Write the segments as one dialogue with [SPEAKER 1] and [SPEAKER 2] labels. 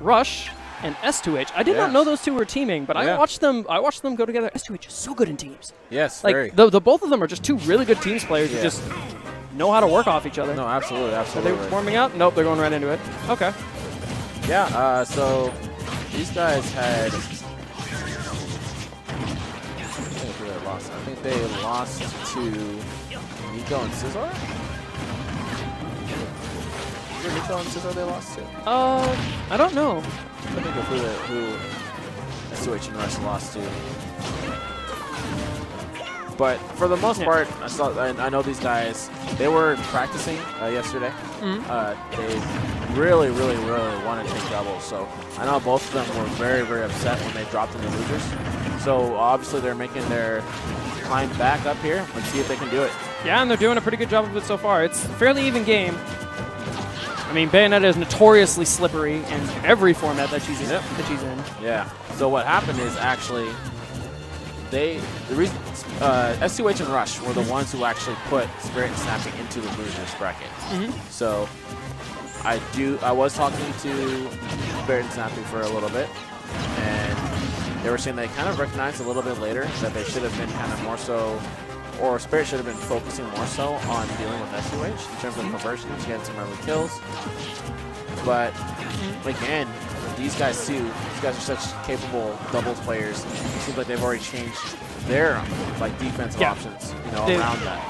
[SPEAKER 1] Rush and S2H. I did not know those two were teaming, but I watched them. I watched them go together. S2H is so good in teams.
[SPEAKER 2] Yes,
[SPEAKER 1] Like
[SPEAKER 2] very.
[SPEAKER 1] the, the both of them are just two really good teams players who just know how to work off each other.
[SPEAKER 2] no, absolutely, absolutely.
[SPEAKER 1] Are they warming up? Nope, they're going right into it. Okay.
[SPEAKER 2] Yeah, uh, so these guys had. I think they lost. I think they lost to Nico and Scizor. Is it Nico and they lost to?
[SPEAKER 1] Uh, I don't know.
[SPEAKER 2] I think of who, the, who S2H and Rush lost to. But for the most
[SPEAKER 1] Yeah.
[SPEAKER 2] part, I saw. I, I know these guys. They were practicing uh, yesterday.
[SPEAKER 1] Mhm.
[SPEAKER 2] Uh, they really, really, really want to take doubles. So I know both of them were very, very upset when they dropped in the losers. So obviously they're making their climb back up here. Let's see if they can do it.
[SPEAKER 1] Yeah, and they're doing a pretty good job of it so far. It's a fairly even game. I mean, Bayonetta is notoriously slippery in every format that she's in.
[SPEAKER 2] Yep.
[SPEAKER 1] That she's in.
[SPEAKER 2] Yeah. So what happened is actually they the reason uh, S2H and Rush were the ones who actually put Spirit and Snappy into the losers bracket.
[SPEAKER 1] Mhm.
[SPEAKER 2] So I do I was talking to Spirit and Snappy for a little bit, and they were saying they kind of recognized a little bit later that they should have been kind of more so. Or Spirit should have been focusing more so on dealing with S2H in terms of conversions, getting some early kills. But again, these guys too, these guys are such capable doubles players. It seems like they've already changed their like defensive
[SPEAKER 1] Yeah.
[SPEAKER 2] options, you know,
[SPEAKER 1] They-
[SPEAKER 2] around that.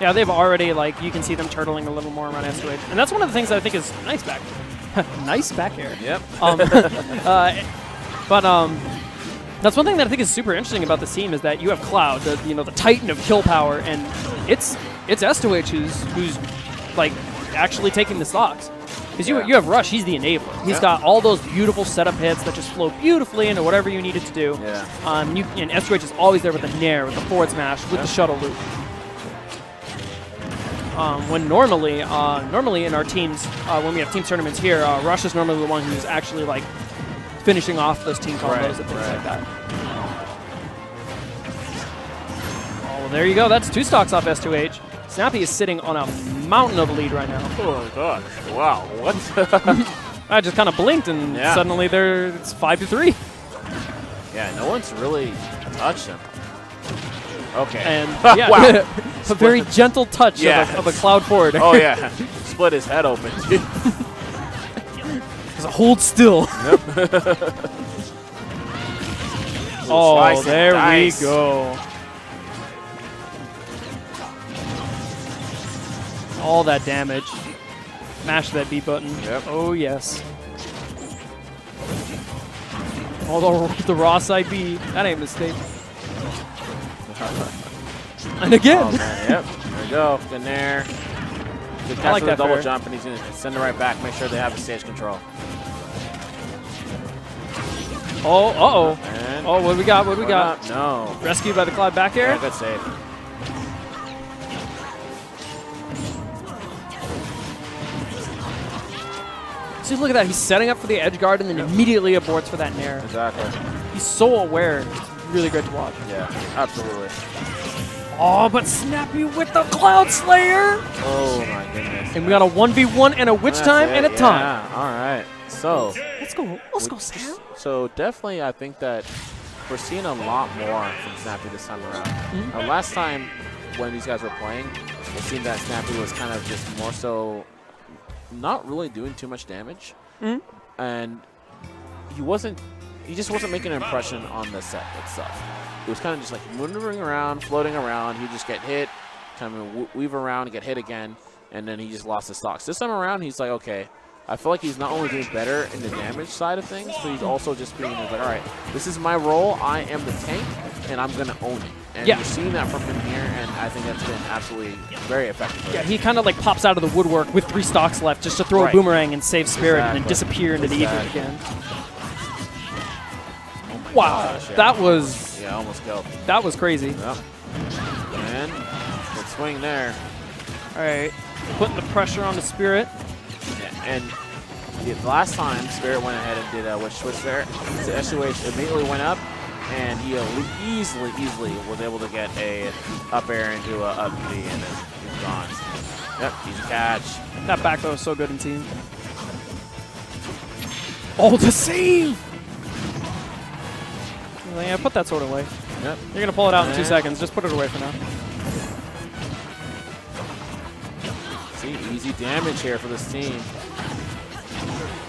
[SPEAKER 1] Yeah, they've already like you can see them turtling a little more around S2H, and that's one of the things I think is nice back. nice back air.
[SPEAKER 2] Yep.
[SPEAKER 1] Um, uh, but um, that's one thing that I think is super interesting about this team is that you have Cloud, the you know the titan of kill power, and it's it's S2H who's who's like actually taking the stocks. Because you,
[SPEAKER 2] Yeah.
[SPEAKER 1] you have Rush, he's the enabler. He's
[SPEAKER 2] Yeah.
[SPEAKER 1] got all those beautiful setup hits that just flow beautifully into whatever you need it to do.
[SPEAKER 2] Yeah.
[SPEAKER 1] Um, you, and S2H is always there with the Nair, with the forward smash, with
[SPEAKER 2] Yeah.
[SPEAKER 1] the shuttle loop. Um, when normally, uh, normally in our teams, uh, when we have team tournaments here, uh, Rush is normally the one who's actually like finishing off those team combos
[SPEAKER 2] Right,
[SPEAKER 1] and things
[SPEAKER 2] right.
[SPEAKER 1] like that. Oh, well, there you go. That's two stocks off S2H. Snappy is sitting on a mountain of lead right now.
[SPEAKER 2] Oh gosh! Wow, what?
[SPEAKER 1] I just kind of blinked, and
[SPEAKER 2] Yeah.
[SPEAKER 1] suddenly there it's five to three.
[SPEAKER 2] yeah, no one's really touched him. Okay.
[SPEAKER 1] And yeah,
[SPEAKER 2] Wow.
[SPEAKER 1] a very gentle touch
[SPEAKER 2] Yeah.
[SPEAKER 1] of, a, of a cloud forward.
[SPEAKER 2] oh yeah, split his head open.
[SPEAKER 1] Just hold still.
[SPEAKER 2] Yep.
[SPEAKER 1] Oh, there we go. All that damage. Mash that B button.
[SPEAKER 2] Yep.
[SPEAKER 1] Oh, yes. Although the raw side B, that ain't a mistake. And again.
[SPEAKER 2] Oh yep. There we go. Good there. Catch
[SPEAKER 1] like
[SPEAKER 2] the
[SPEAKER 1] that
[SPEAKER 2] double
[SPEAKER 1] fair.
[SPEAKER 2] jump, and he's gonna send it right back. Make sure they have the stage control.
[SPEAKER 1] Oh, uh-oh. Oh, what do we got? What do we got?
[SPEAKER 2] up. No.
[SPEAKER 1] Rescued by the cloud back air.
[SPEAKER 2] Yeah, good save.
[SPEAKER 1] See, look at that. He's setting up for the edge guard and then immediately aborts for that nair.
[SPEAKER 2] Exactly.
[SPEAKER 1] He's so aware. It's really great to watch.
[SPEAKER 2] Yeah, absolutely.
[SPEAKER 1] Oh, but Snappy with the Cloud Slayer!
[SPEAKER 2] Oh my goodness.
[SPEAKER 1] And we got a 1v1 and a witch
[SPEAKER 2] That's
[SPEAKER 1] time
[SPEAKER 2] it,
[SPEAKER 1] and a time.
[SPEAKER 2] Yeah, all right. So,
[SPEAKER 1] Let's go. Let's go, Sam.
[SPEAKER 2] so definitely, I think that we're seeing a lot more from Snappy this time around.
[SPEAKER 1] Mhm.
[SPEAKER 2] Uh, last time when these guys were playing, it seemed that Snappy was kind of just more so not really doing too much damage,
[SPEAKER 1] Mhm.
[SPEAKER 2] and he wasn't. He just wasn't making an impression on the set itself. It was kind of just like maneuvering around, floating around. He'd just get hit, kind of weave around, get hit again, and then he just lost his stocks. This time around, he's like, okay, I feel like he's not only doing better in the damage side of things, but he's also just being like, all right, this is my role. I am the tank, and I'm gonna own it. And
[SPEAKER 1] Yeah.
[SPEAKER 2] you're seeing that from him here, and I think that's been absolutely very effective.
[SPEAKER 1] Yeah, he kind of like pops out of the woodwork with three stocks left just to throw
[SPEAKER 2] Right.
[SPEAKER 1] a boomerang and save Spirit and then disappear into the ether
[SPEAKER 2] Exactly.
[SPEAKER 1] again. Oh wow,
[SPEAKER 2] gosh, yeah.
[SPEAKER 1] that was
[SPEAKER 2] Yeah, almost killed.
[SPEAKER 1] that was crazy.
[SPEAKER 2] Yep. And good swing there.
[SPEAKER 1] All right, putting the pressure on the Spirit.
[SPEAKER 2] Yeah, and the last time Spirit went ahead and did a witch twist there, the S2H immediately went up, and he easily, easily was able to get a up air into a up B, and then he's gone. Yep, easy catch.
[SPEAKER 1] That back throw was so good in team. Oh, the save! Yeah, put that sword away.
[SPEAKER 2] Yep.
[SPEAKER 1] You're gonna pull it out in two seconds. Just put it away for now.
[SPEAKER 2] See, easy damage here for this team.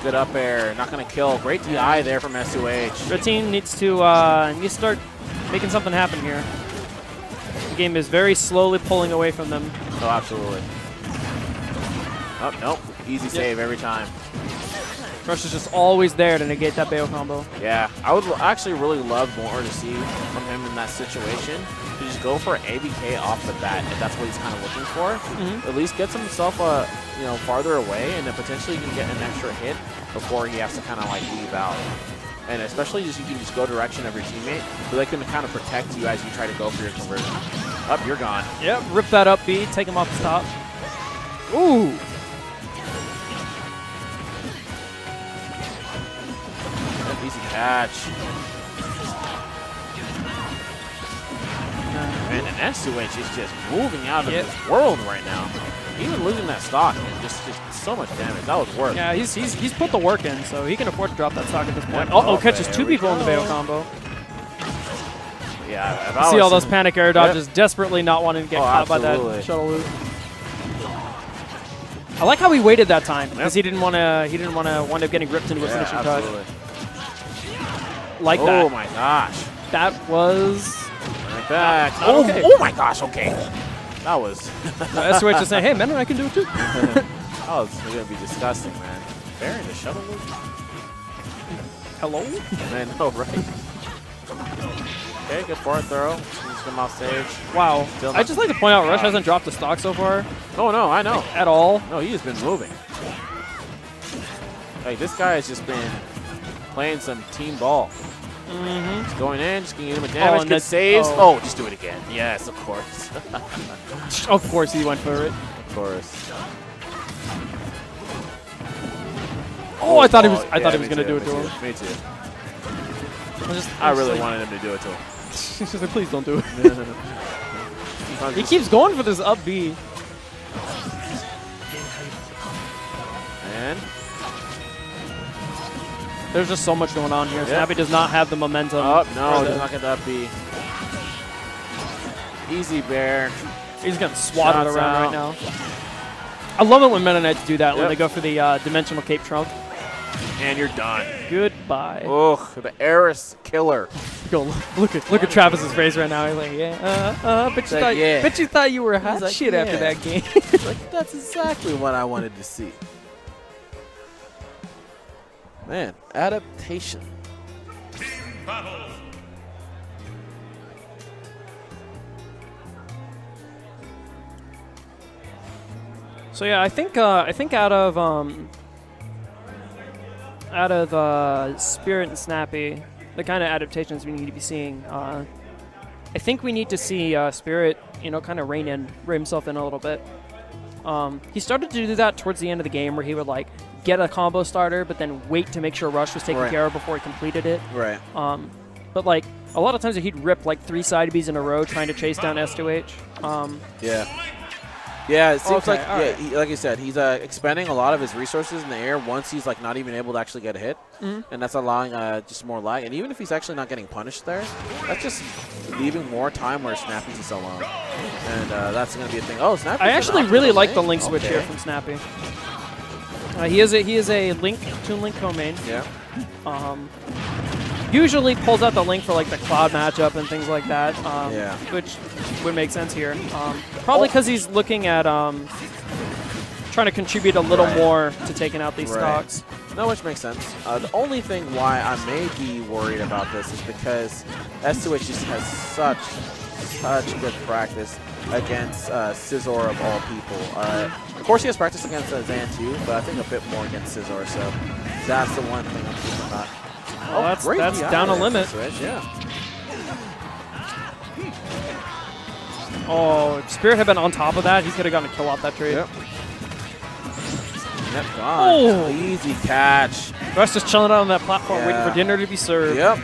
[SPEAKER 2] Good up air, not gonna kill. Great DI there from S2H.
[SPEAKER 1] Team needs to uh, needs to start making something happen here. The game is very slowly pulling away from them.
[SPEAKER 2] Oh, absolutely. Oh, nope. Easy save every time.
[SPEAKER 1] Rush is just always there to negate that Bayo combo.
[SPEAKER 2] Yeah, I would actually really love more to see from him in that situation. To just go for ABK off the bat if that's what he's kind of looking for.
[SPEAKER 1] Mhm.
[SPEAKER 2] At least gets himself a you know farther away, and then potentially you can get an extra hit before he has to kind of like leave out. And especially just you can just go direction of your teammate, so they can kind of protect you as you try to go for your conversion. Up, you're gone.
[SPEAKER 1] Yep, rip that up B, take him off the top. Ooh!
[SPEAKER 2] Catch. Man, and S2H is just moving out of
[SPEAKER 1] Yep.
[SPEAKER 2] this world right now. Even losing that stock, just, just so much damage. That was worth.
[SPEAKER 1] Yeah, he's, he's he's put the work in, so he can afford to drop that stock at this point. Uh oh, catches two people in the Bayo combo.
[SPEAKER 2] Yeah, I
[SPEAKER 1] See all those panic air dodges, desperately not wanting to get
[SPEAKER 2] Oh,
[SPEAKER 1] caught by that shuttle loop. I like how he waited that time because
[SPEAKER 2] Yep.
[SPEAKER 1] he didn't want to. He didn't want to wind up getting ripped into a
[SPEAKER 2] Yeah,
[SPEAKER 1] finishing
[SPEAKER 2] absolutely.
[SPEAKER 1] touch like
[SPEAKER 2] oh
[SPEAKER 1] that.
[SPEAKER 2] Oh my gosh.
[SPEAKER 1] That was
[SPEAKER 2] Right back.
[SPEAKER 1] not
[SPEAKER 2] oh,
[SPEAKER 1] okay.
[SPEAKER 2] oh my gosh, okay. That was
[SPEAKER 1] uh, S2H just saying, "Hey, man, I can do it too."
[SPEAKER 2] that was gonna be disgusting, man. Burying the shuttle loop?
[SPEAKER 1] Hello.
[SPEAKER 2] Man, no, right? Okay, good forward throw. Just come off stage.
[SPEAKER 1] Wow.
[SPEAKER 2] Still
[SPEAKER 1] I just like to point out, Rush
[SPEAKER 2] Wow.
[SPEAKER 1] hasn't dropped the stock so far
[SPEAKER 2] Oh no, I know.
[SPEAKER 1] at all.
[SPEAKER 2] No, he has been moving. Like this guy has just been playing some team ball.
[SPEAKER 1] Mm-hmm.
[SPEAKER 2] Just going in, just getting him a
[SPEAKER 1] Oh,
[SPEAKER 2] damage,
[SPEAKER 1] and
[SPEAKER 2] good saves.
[SPEAKER 1] oh.
[SPEAKER 2] Oh. just do it again. Yes, of course.
[SPEAKER 1] Of course, he went for it.
[SPEAKER 2] of course.
[SPEAKER 1] Oh, I thought he was.
[SPEAKER 2] Oh,
[SPEAKER 1] I thought he was gonna
[SPEAKER 2] too,
[SPEAKER 1] do it to him.
[SPEAKER 2] Me too.
[SPEAKER 1] I, just,
[SPEAKER 2] I really
[SPEAKER 1] like-
[SPEAKER 2] wanted him to do it to him.
[SPEAKER 1] She's like, please don't do it. He keeps going for this up B. There's just so much going on here.
[SPEAKER 2] Yep.
[SPEAKER 1] Snappy does not have the momentum.
[SPEAKER 2] oh no, does not get that B. Easy bear.
[SPEAKER 1] He's getting swatted
[SPEAKER 2] Shots
[SPEAKER 1] around
[SPEAKER 2] out.
[SPEAKER 1] right now. I love it when Meta Knights do that, when they go for the uh, dimensional cape trump.
[SPEAKER 2] And you're done.
[SPEAKER 1] Goodbye.
[SPEAKER 2] Ugh, the Eris killer.
[SPEAKER 1] Go look at look at Travis's face right now. He's like, yeah, uh, uh, bet you
[SPEAKER 2] like,
[SPEAKER 1] thought,
[SPEAKER 2] yeah.
[SPEAKER 1] bet you thought you were hot
[SPEAKER 2] like,
[SPEAKER 1] shit after that game.
[SPEAKER 2] like that's exactly what I wanted to see. Man, adaptation.
[SPEAKER 1] So yeah, I think uh, I think out of um, out of uh, Spirit and Snappy, the kind of adaptations we need to be seeing, uh, I think we need to see uh, Spirit, you know, kind of rein in, rein himself in a little bit. Um, he started to do that towards the end of the game, where he would like get a combo starter, but then wait to make sure Rush was taken
[SPEAKER 2] Right.
[SPEAKER 1] care of before he completed it.
[SPEAKER 2] Right.
[SPEAKER 1] Um, but like a lot of times he'd rip like three side Bs in a row trying to chase down S2H. Um,
[SPEAKER 2] Yeah. Yeah, it seems
[SPEAKER 1] Okay,
[SPEAKER 2] like yeah,
[SPEAKER 1] right.
[SPEAKER 2] he, like you said, he's uh, expending a lot of his resources in the air once he's like not even able to actually get a hit,
[SPEAKER 1] Mhm.
[SPEAKER 2] and that's allowing uh, just more lag. And even if he's actually not getting punished there, that's just leaving more time where Snappy's just alone, and uh, that's going to be a thing. Oh, Snappy!
[SPEAKER 1] I actually really like the link switch here from Snappy. Uh, he is a he is a link Toon Link co-main.
[SPEAKER 2] Yeah.
[SPEAKER 1] Um, usually pulls out the link for like the cloud matchup and things like that. Um,
[SPEAKER 2] Yeah.
[SPEAKER 1] Which would make sense here. Um, probably because he's looking at um, trying to contribute a little
[SPEAKER 2] Right.
[SPEAKER 1] more to taking out these
[SPEAKER 2] Right.
[SPEAKER 1] stocks.
[SPEAKER 2] No, which makes sense. Uh, the only thing why I may be worried about this is because S2H just has such, such good practice against uh, Scizor of all people. Uh, of course, he has practice against uh, Zan too, but I think a bit more against Scizor, so that's the one thing I'm thinking about.
[SPEAKER 1] Well, that's that's down a limit.
[SPEAKER 2] S2H, yeah.
[SPEAKER 1] Oh, if Spirit had been on top of that, he could have gotten a kill off that trade.
[SPEAKER 2] Yep. Yep.
[SPEAKER 1] Oh.
[SPEAKER 2] Easy catch.
[SPEAKER 1] Rush is chilling out on that platform, waiting for dinner to be served.
[SPEAKER 2] Yep.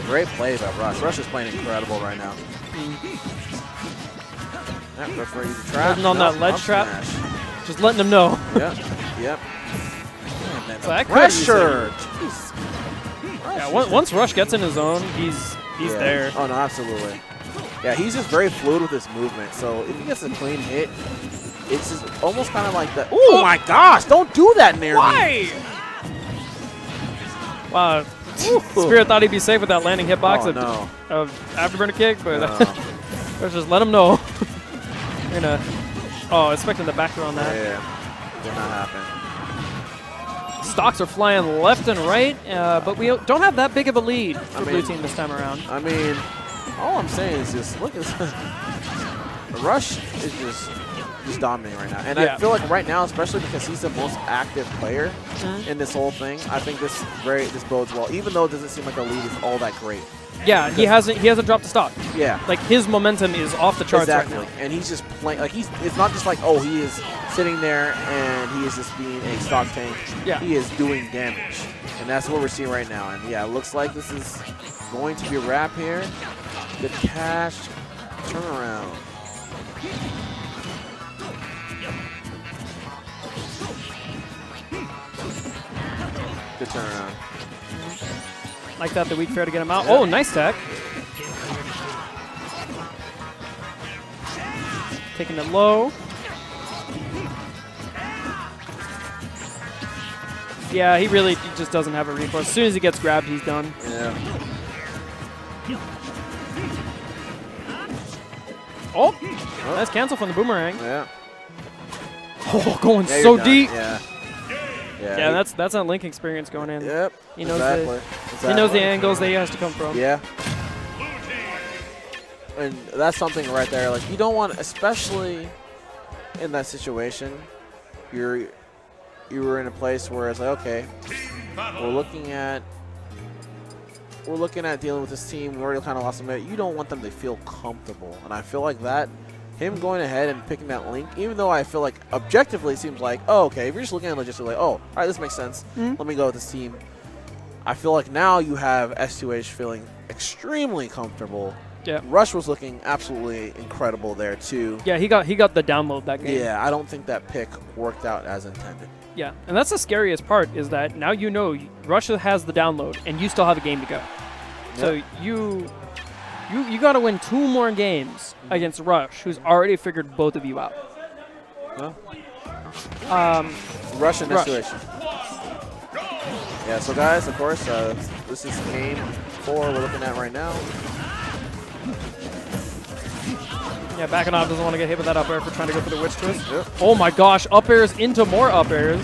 [SPEAKER 2] Yeah, great play by Rush. Rush is playing incredible right now. Yep, go for easy trap.
[SPEAKER 1] Holding on
[SPEAKER 2] Nope,
[SPEAKER 1] that ledge trap.
[SPEAKER 2] smash.
[SPEAKER 1] Just letting him know.
[SPEAKER 2] Yep, yep. then
[SPEAKER 1] So that
[SPEAKER 2] pressure.
[SPEAKER 1] Yeah, on- once Rush gets in his zone, he's he's
[SPEAKER 2] Yeah.
[SPEAKER 1] there.
[SPEAKER 2] Oh no, absolutely. Yeah, he's just very fluid with his movement. So if he gets a clean hit, it's just almost kind of like that. Oh, oh my gosh! Don't do that near me.
[SPEAKER 1] Why? Wow. Spirit thought he'd be safe with that landing hitbox
[SPEAKER 2] Oh,
[SPEAKER 1] of,
[SPEAKER 2] no.
[SPEAKER 1] of afterburner kick, but
[SPEAKER 2] No.
[SPEAKER 1] let's just let him know. You're gonna. Oh, expecting the back throw on that.
[SPEAKER 2] yeah, did not happen.
[SPEAKER 1] Stocks are flying left and right, uh, but we don't have that big of a lead for blue
[SPEAKER 2] mean-
[SPEAKER 1] team this time around.
[SPEAKER 2] I mean, all I'm saying is just look at this. Rush is just just dominating right now, and
[SPEAKER 1] Yeah.
[SPEAKER 2] I feel like right now, especially because he's the most active player
[SPEAKER 1] Mhm.
[SPEAKER 2] in this whole thing, I think this very this bodes well. Even though it doesn't seem like the lead is all that great.
[SPEAKER 1] Yeah, he hasn't he hasn't dropped a stock.
[SPEAKER 2] Yeah.
[SPEAKER 1] Like his momentum is off the charts
[SPEAKER 2] exactly.
[SPEAKER 1] right now.
[SPEAKER 2] And he's just playing like he's it's not just like, oh, he is sitting there and he is just being a stock tank.
[SPEAKER 1] Yeah.
[SPEAKER 2] He is doing damage. And that's what we're seeing right now. And yeah, it looks like this is going to be a wrap here. The cash turnaround. Turnaround.
[SPEAKER 1] Like that, the weak fair to get him out.
[SPEAKER 2] Oh, yeah.
[SPEAKER 1] Oh, nice tech. Taking it low. Yeah, he really he just doesn't have a recourse. As soon as he gets grabbed, he's done.
[SPEAKER 2] Yeah.
[SPEAKER 1] Oh, oh. nice cancel from the boomerang.
[SPEAKER 2] Yeah.
[SPEAKER 1] Oh, going
[SPEAKER 2] Yeah,
[SPEAKER 1] so deep.
[SPEAKER 2] Yeah. Yeah.
[SPEAKER 1] Yeah, that's that's a Link experience going in.
[SPEAKER 2] Yep.
[SPEAKER 1] He knows the-
[SPEAKER 2] exactly.
[SPEAKER 1] He knows the angles that he has to come from.
[SPEAKER 2] Yeah. And that's something right there. Like you don't want, especially in that situation, you're you were in a place where it's like, okay, we're looking at we're looking at dealing with this team. We already kind of lost them. You don't want them to feel comfortable, and I feel like that. Him going ahead and picking that link, even though I feel like objectively it seems like, oh, okay, if you're just looking at it logistically, like, oh, all right, this makes sense.
[SPEAKER 1] Mhm.
[SPEAKER 2] Let me go with this team. I feel like now you have S2H feeling extremely comfortable.
[SPEAKER 1] Yeah.
[SPEAKER 2] Rush was looking absolutely incredible there too.
[SPEAKER 1] Yeah, he got he got the download that game.
[SPEAKER 2] Yeah, I don't think that pick worked out as intended.
[SPEAKER 1] Yeah, and that's the scariest part is that now you know Rush has the download and you still have a game to go. So you you you got to win two more games against Rush, who's already figured both of you out.
[SPEAKER 2] No?
[SPEAKER 1] Um,
[SPEAKER 2] Rush and
[SPEAKER 1] Rush.
[SPEAKER 2] S2H. Yeah, so guys, of course, uh, this is game four we're looking at right now.
[SPEAKER 1] yeah, backing off doesn't want to get hit with that up air for trying to go for the witch twist.
[SPEAKER 2] Yep.
[SPEAKER 1] Oh my gosh, up airs into more up airs.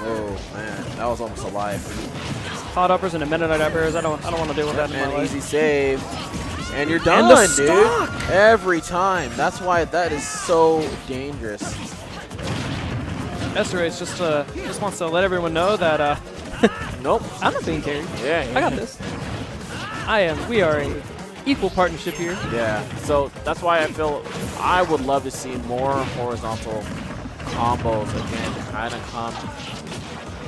[SPEAKER 2] Oh man, that was almost a life.
[SPEAKER 1] Hot uppers and a Meta Knight up airs. I don't I don't want to deal with that in my
[SPEAKER 2] Man,
[SPEAKER 1] life.
[SPEAKER 2] easy save. And you're
[SPEAKER 1] And
[SPEAKER 2] done,
[SPEAKER 1] the
[SPEAKER 2] dude.
[SPEAKER 1] stock!
[SPEAKER 2] Every time. That's why that is so dangerous.
[SPEAKER 1] S2H just uh, just wants to let everyone know that uh,
[SPEAKER 2] Nope.
[SPEAKER 1] I'm not being carried.
[SPEAKER 2] Yeah.
[SPEAKER 1] I got this. I am. We are a equal partnership here.
[SPEAKER 2] Yeah. So that's why I feel I would love to see more horizontal combos again to kind of come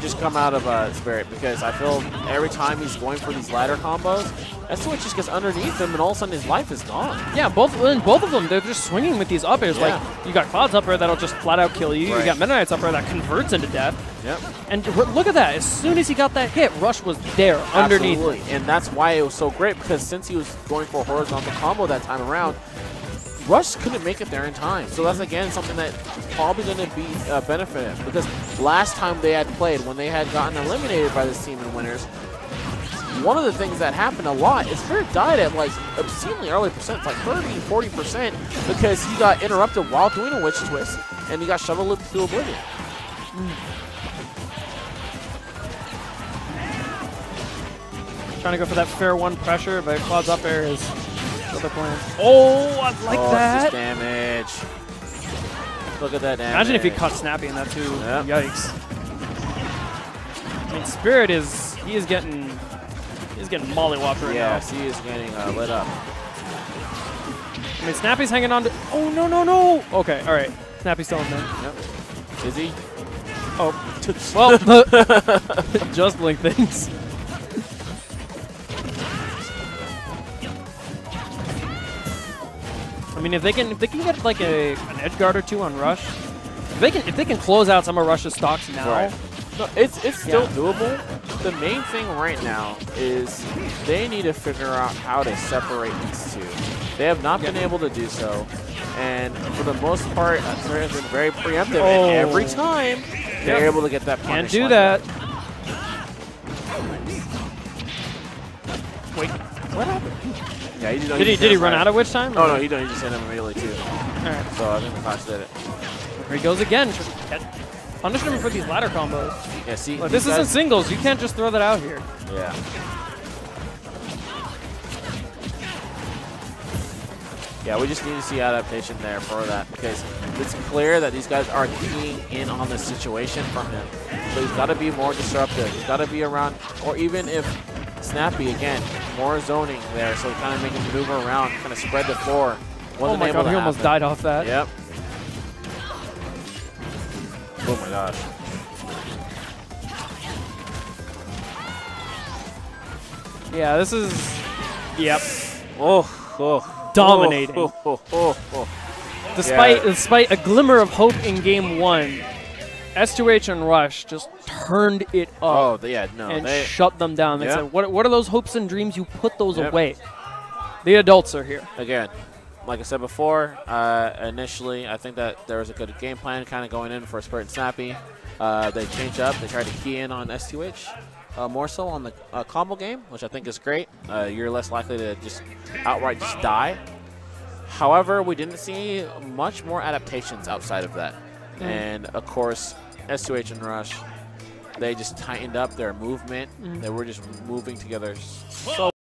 [SPEAKER 2] just come out of uh, Spirit because I feel every time he's going for these ladder combos, that's what just gets underneath him and all of a sudden his life is gone.
[SPEAKER 1] Yeah, both both of them, they're just swinging with these up airs.
[SPEAKER 2] Yeah.
[SPEAKER 1] Like, you got Cloud's up air that'll just flat out kill you. You
[SPEAKER 2] Right.
[SPEAKER 1] got Meta Knight's up air that converts into death.
[SPEAKER 2] Yep.
[SPEAKER 1] And look at that. As soon as he got that hit, Rush was there underneath.
[SPEAKER 2] Absolutely. And that's why it was so great because since he was going for a horizontal combo that time around, Rush couldn't make it there in time. So that's again something that probably going to be uh, benefit him because last time they had played when they had gotten eliminated by this team in winners. One of the things that happened a lot is Spirit died at like obscenely early percent, like 30, 40%, because he got interrupted while doing a witch twist and he got shoveled to oblivion.
[SPEAKER 1] Trying to go for that fair one pressure, but Cloud's up air is what they're. Oh, I like
[SPEAKER 2] oh,
[SPEAKER 1] that.
[SPEAKER 2] Damage. Look at that damage.
[SPEAKER 1] Imagine if he caught Snappy in that too.
[SPEAKER 2] Yep.
[SPEAKER 1] Yikes. I mean, Spirit is he is getting he's getting mollywopped right now.
[SPEAKER 2] Yes, he is getting uh, lit up.
[SPEAKER 1] I mean, Snappy's hanging on to. Oh no no no. Okay, all right. Snappy's still in there.
[SPEAKER 2] Yep. Is he?
[SPEAKER 1] Oh, well, just blink things. I mean, if they can if they can get like a an edge guard or two on Rush, If they can, if they can close out some of Rush's stocks now,
[SPEAKER 2] Right. No, it's it's still
[SPEAKER 1] Yeah.
[SPEAKER 2] doable. The main thing right now is they need to figure out how to separate these two. They have not been able to do so, and for the most part, uh, Atari has been very preemptive.
[SPEAKER 1] Oh.
[SPEAKER 2] And every time they're
[SPEAKER 1] Yep.
[SPEAKER 2] able to get that punish.
[SPEAKER 1] can't do
[SPEAKER 2] like
[SPEAKER 1] that. Wait, what happened?
[SPEAKER 2] Yeah, he did,
[SPEAKER 1] Did he did he run out of witch time?
[SPEAKER 2] Oh no, he didn't. He just hit him immediately too.
[SPEAKER 1] All right,
[SPEAKER 2] So I think the Fox did it.
[SPEAKER 1] here he goes again. Tr- get- Punish him for these ladder combos.
[SPEAKER 2] Yeah, see,
[SPEAKER 1] But
[SPEAKER 2] these
[SPEAKER 1] this isn't singles. You can't just throw that out here.
[SPEAKER 2] Yeah. Yeah, we just need to see adaptation there for that because it's clear that these guys are keying in on the situation from him. So he's got to be more disruptive. He's got to be around, or even if Snappy again, more zoning there, so kind of make him maneuver around, kind of spread the floor.
[SPEAKER 1] Oh
[SPEAKER 2] Wasn't
[SPEAKER 1] my
[SPEAKER 2] able
[SPEAKER 1] god, he almost
[SPEAKER 2] happen.
[SPEAKER 1] died off that.
[SPEAKER 2] Yep. Oh my gosh.
[SPEAKER 1] Yeah, this is. Yep.
[SPEAKER 2] Oh, oh.
[SPEAKER 1] Dominating.
[SPEAKER 2] Oh, oh, oh, oh. oh.
[SPEAKER 1] Despite
[SPEAKER 2] Yeah.
[SPEAKER 1] despite a glimmer of hope in game one, S2H and Rush just turned it up
[SPEAKER 2] Oh, they- yeah, no.
[SPEAKER 1] and
[SPEAKER 2] they,
[SPEAKER 1] shut them down. They
[SPEAKER 2] Yeah.
[SPEAKER 1] said, "What what are those hopes and dreams? You put those
[SPEAKER 2] Yep.
[SPEAKER 1] away." The adults are here.
[SPEAKER 2] again, like I said before, uh, initially I think that there was a good game plan kind of going in for Spirit and Snappy. Uh, they changed up. They tried to key in on S2H uh, more so on the uh, combo game, which I think is great. Uh, you're less likely to just outright just die. However, we didn't see much more adaptations outside of that.
[SPEAKER 1] Mm.
[SPEAKER 2] And of course, S2H and Rush, they just tightened up their movement.
[SPEAKER 1] Mm.
[SPEAKER 2] They were just moving together so